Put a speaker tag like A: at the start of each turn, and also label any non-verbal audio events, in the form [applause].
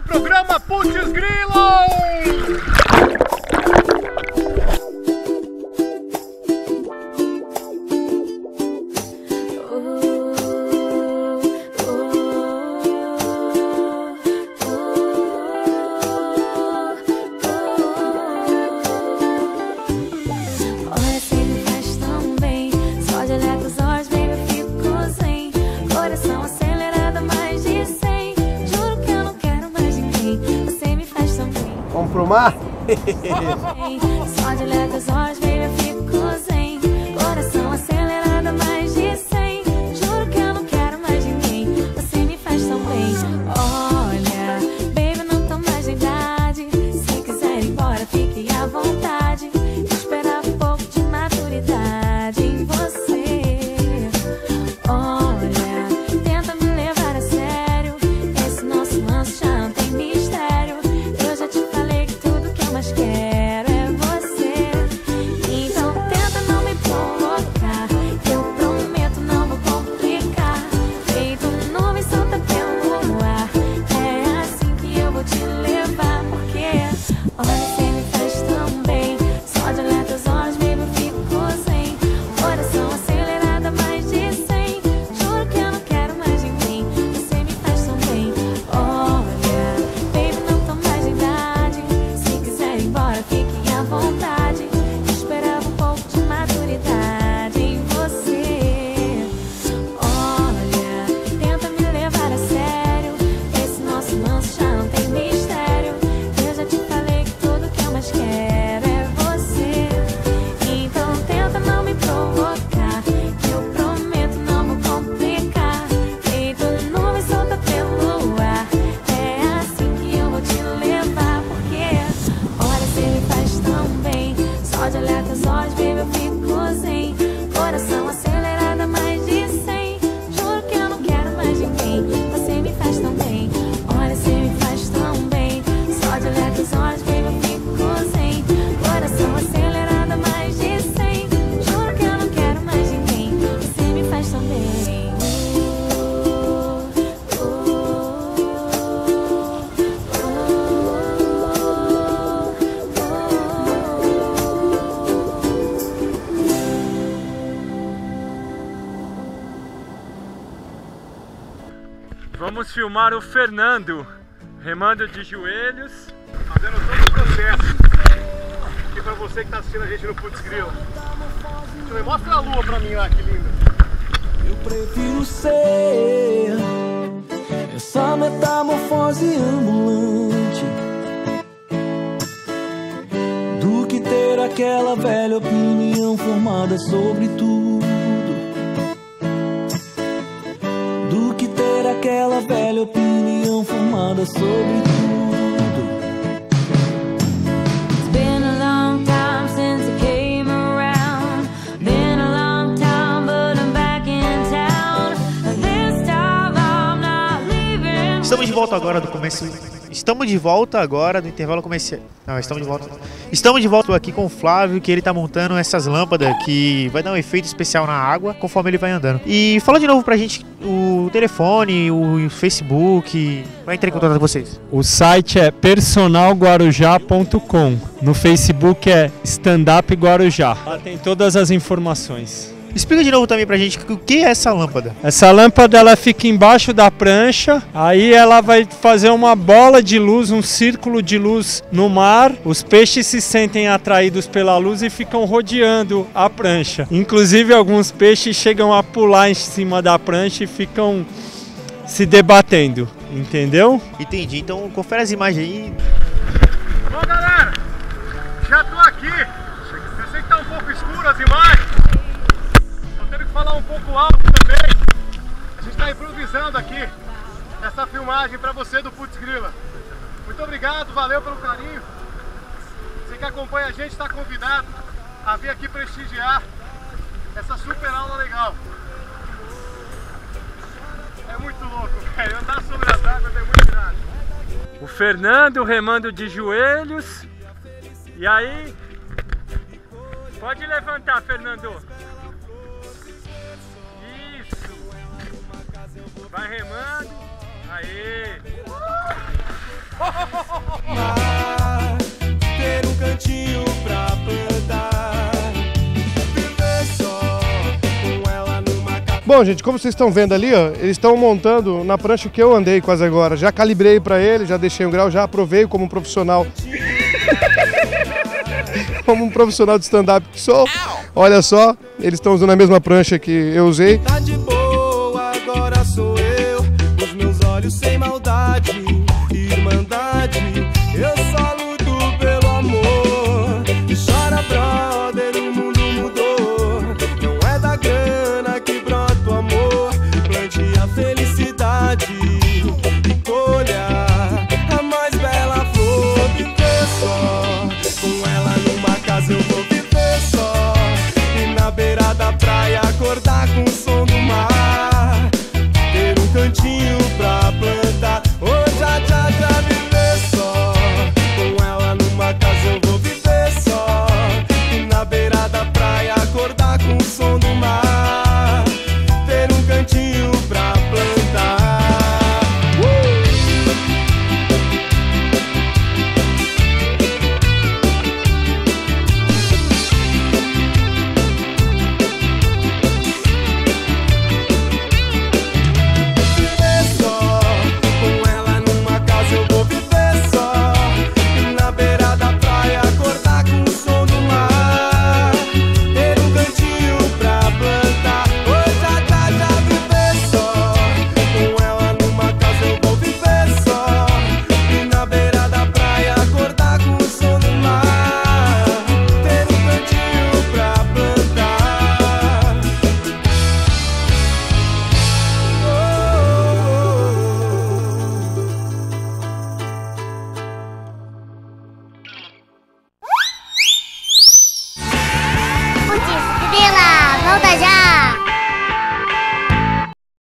A: programa Putz! Pro mar? [laughs]
B: Vamos filmar o Fernando remando de joelhos.
A: Fazendo todo o processo. Aqui pra você que tá assistindo a gente no Putz ver, mostra a lua pra mim lá, que linda.
C: Eu prefiro ser essa metamorfose ambulante do que ter aquela velha opinião formada sobre tudo. Aquela velha opinião formada sobre tudo.
D: It's been a long time since I came around. Been a long time, but I'm back in town. This time I'm not leaving.
E: Estamos de volta agora do começo. Estamos de volta agora do intervalo comercial. Não, estamos de volta. Estamos de volta aqui com o Flávio, que ele tá montando essas lâmpadas que vai dar um efeito especial na água conforme ele vai andando. E fala de novo pra gente o telefone, o Facebook. Vai entrar em contato com vocês.
B: O site é personalguarujá.com. No Facebook é Stand Up Guarujá. Lá tem todas as informações.
E: Explica de novo também pra gente o que é essa lâmpada.
B: Essa lâmpada ela fica embaixo da prancha, aí ela vai fazer uma bola de luz, um círculo de luz no mar. Os peixes se sentem atraídos pela luz e ficam rodeando a prancha. Inclusive alguns peixes chegam a pular em cima da prancha e ficam se debatendo, entendeu?
E: Entendi. Então confere as imagens aí.
A: Bom, galera, já tô aqui. Eu sei que tá um pouco escuro as imagens. Falar um pouco alto também. A gente tá improvisando aqui essa filmagem pra você do Putz Grila. Muito obrigado, valeu pelo carinho. Você que acompanha a gente está convidado a vir aqui prestigiar essa super aula legal. É muito louco, velho. Andar sobre as águas é muito irado.
B: O Fernando remando de joelhos. E aí? Pode levantar, Fernando. Remando. Aê. [laughs]
F: Ter um cantinho pra plantar. Viver só com ela numa casa.
G: Bom, gente, como vocês estão vendo ali, ó, eles estão montando na prancha que eu andei quase agora. Já calibrei pra ele, já deixei um grau, já aprovei como um profissional. [laughs] como um profissional de stand-up que sou. Olha só, eles estão usando a mesma prancha que eu usei.
F: Tá de boa. eu vou